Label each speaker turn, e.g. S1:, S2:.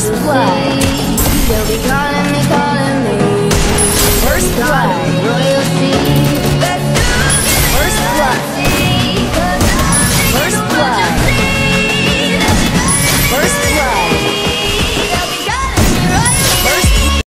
S1: First blood.